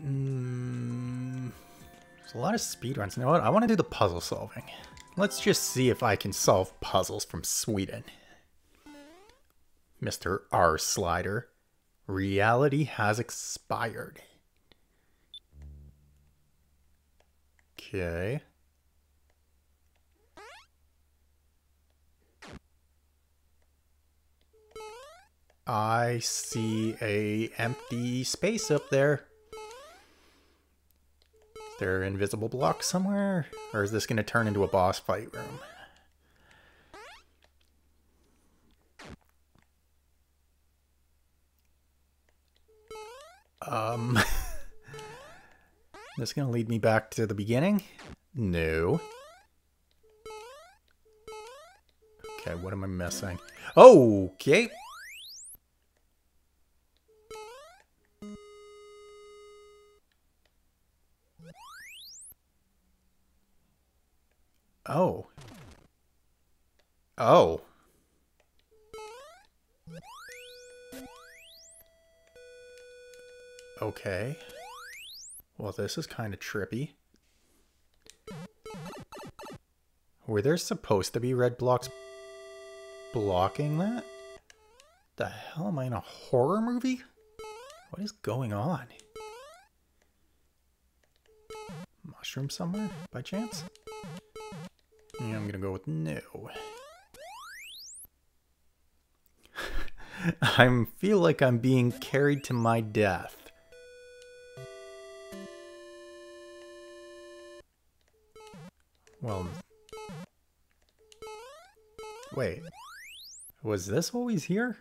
Mm, there's a lot of speedruns. You know what? I want to do the puzzle solving. Let's just see if I can solve puzzles from Sweden. Mr. R. Slider. Reality has expired. Okay. I see a empty space up there. There invisible block somewhere? Or is this going to turn into a boss fight room? Um... this going to lead me back to the beginning? No. Okay, what am I missing? Okay. Oh. Oh. Okay. Well, this is kind of trippy. Were there supposed to be red blocks blocking that? The hell am I in a horror movie? What is going on? Mushroom somewhere, by chance? Yeah, I'm gonna go with no. I feel like I'm being carried to my death. Well... Wait. Was this always here?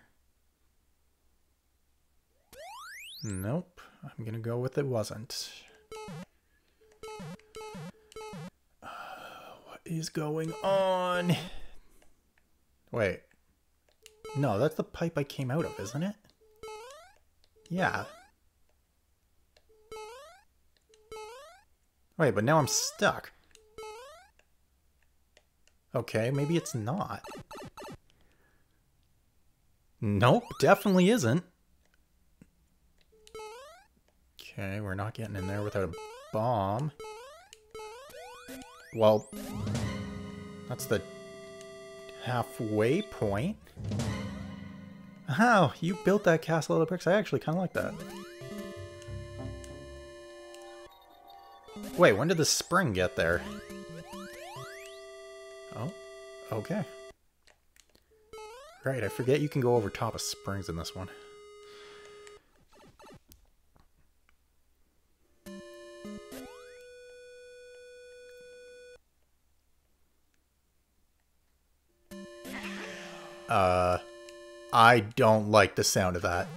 Nope. I'm gonna go with it wasn't. Is going on? Wait. No, that's the pipe I came out of, isn't it? Yeah. Wait, but now I'm stuck. Okay, maybe it's not. Nope, definitely isn't. Okay, we're not getting in there without a bomb. Well, that's the halfway point. Oh, you built that castle out of bricks. I actually kind of like that. Wait, when did the spring get there? Oh, okay. Right, I forget you can go over top of springs in this one. I don't like the sound of that.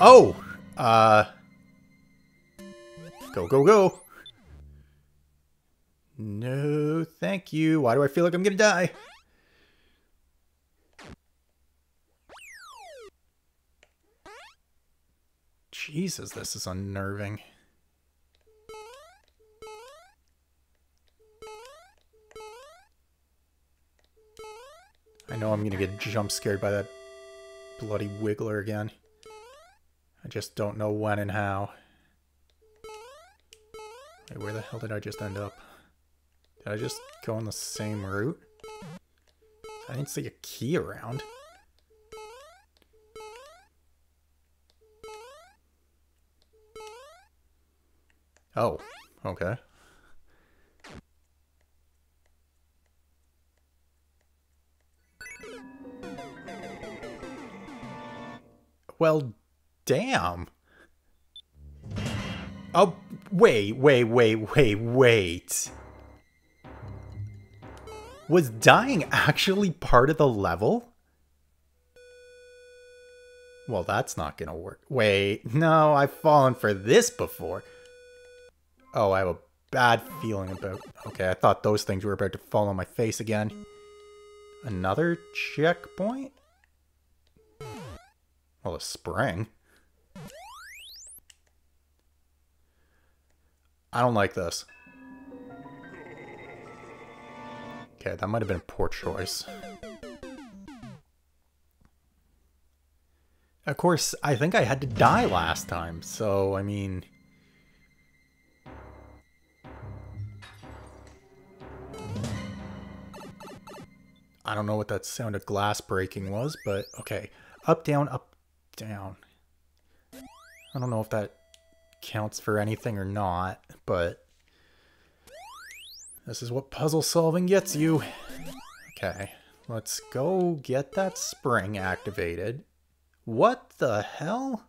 Oh! Uh... Go, go, go! No, thank you. Why do I feel like I'm gonna die? Jesus, this is unnerving. I know I'm gonna get jump scared by that bloody wiggler again. I just don't know when and how. Wait, where the hell did I just end up? Did I just go on the same route? I didn't see a key around. Oh, okay. Well, damn. Oh, wait, wait, wait, wait, wait. Was dying actually part of the level? Well, that's not gonna work. Wait, no, I've fallen for this before. Oh, I have a bad feeling about... Okay, I thought those things were about to fall on my face again. Another checkpoint? Well, a spring. I don't like this. Okay, that might have been a poor choice. Of course, I think I had to die last time, so, I mean... I don't know what that sound of glass breaking was, but okay. Up, down, up, down. I don't know if that counts for anything or not, but... This is what puzzle solving gets you. Okay, let's go get that spring activated. What the hell?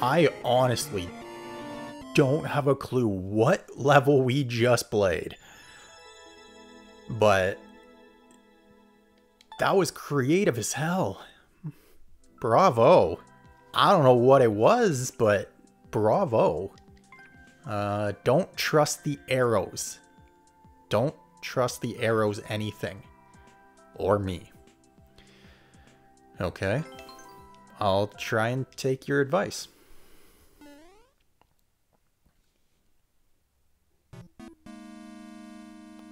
I honestly don't have a clue what level we just played. But that was creative as hell. Bravo. I don't know what it was, but bravo. Uh, don't trust the arrows. Don't trust the arrows anything. Or me. Okay. I'll try and take your advice.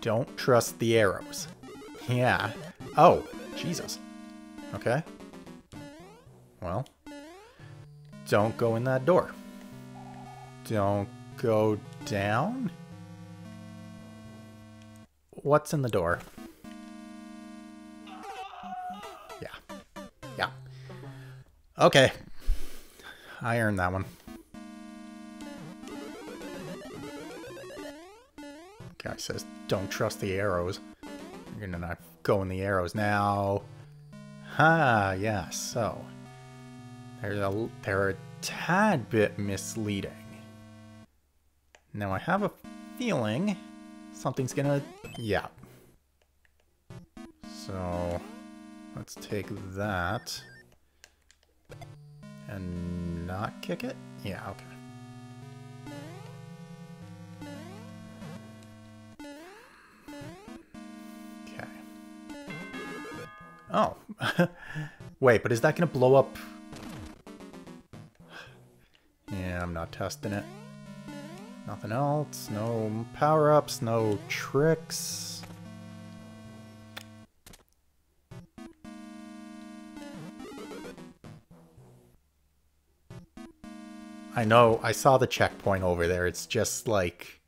Don't trust the arrows. Yeah. Oh, Jesus. Okay. Well, don't go in that door. Don't go down? What's in the door? Yeah. Yeah. Okay. I earned that one. Guy says, don't trust the arrows. You're gonna not go in the arrows now. Ah, yeah, so. They're a, they're a tad bit misleading. Now I have a feeling something's gonna... Yeah. So, let's take that. And not kick it? Yeah, okay. Oh. Wait, but is that going to blow up? Yeah, I'm not testing it. Nothing else. No power-ups, no tricks. I know, I saw the checkpoint over there. It's just like...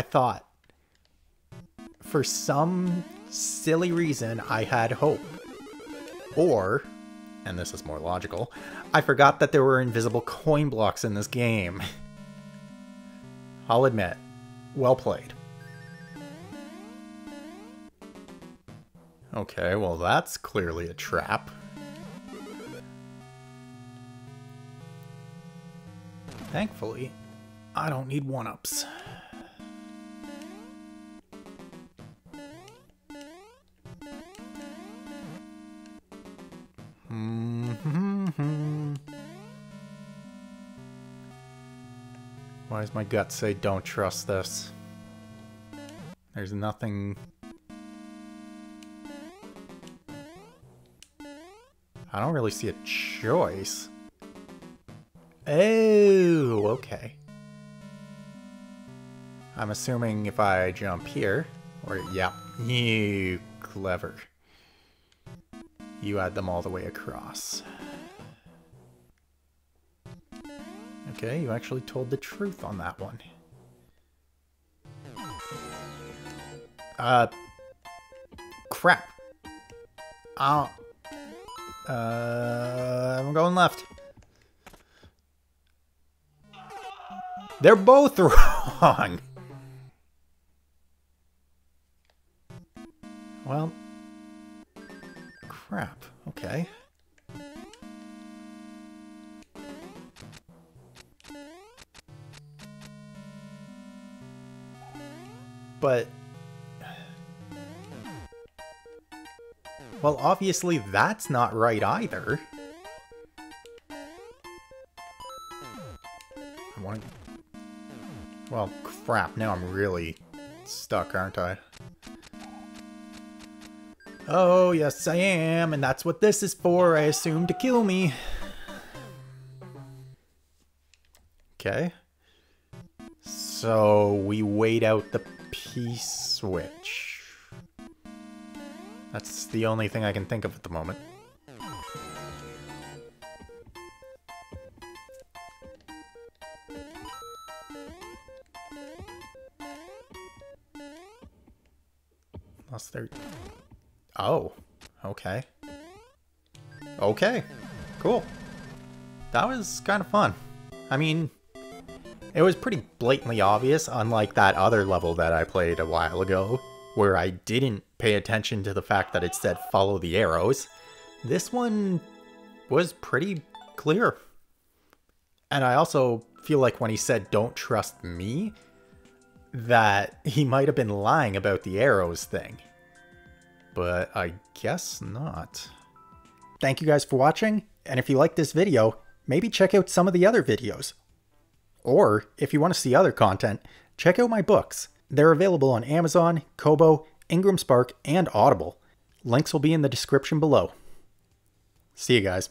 I thought, for some silly reason, I had hope. Or, and this is more logical, I forgot that there were invisible coin blocks in this game. I'll admit, well played. Okay, well that's clearly a trap. Thankfully, I don't need one-ups. Mm-hmm. Why does my gut say don't trust this? There's nothing... I don't really see a choice. Oh, okay. I'm assuming if I jump here, or yeah, you clever. You add them all the way across. Okay, you actually told the truth on that one. Uh, crap. Oh. Uh, I'm going left. They're both wrong. Well, crap. Okay. but... Well, obviously that's not right either. I want. Well, Crap, now I'm really stuck, aren't I? Oh, yes I am, and that's what this is for, I assume, to kill me. Okay. So, we wait out the P-switch. That's the only thing I can think of at the moment. Unless they're... Oh, okay. Okay, cool. That was kind of fun. I mean, it was pretty blatantly obvious, unlike that other level that I played a while ago, where I didn't pay attention to the fact that it said follow the arrows. This one was pretty clear. And I also feel like when he said don't trust me, that he might have been lying about the arrows thing. But I guess not. Thank you guys for watching, and if you like this video, maybe check out some of the other videos. Or, if you want to see other content, check out my books. They're available on Amazon, Kobo, Ingram Spark, and Audible. Links will be in the description below. See you guys.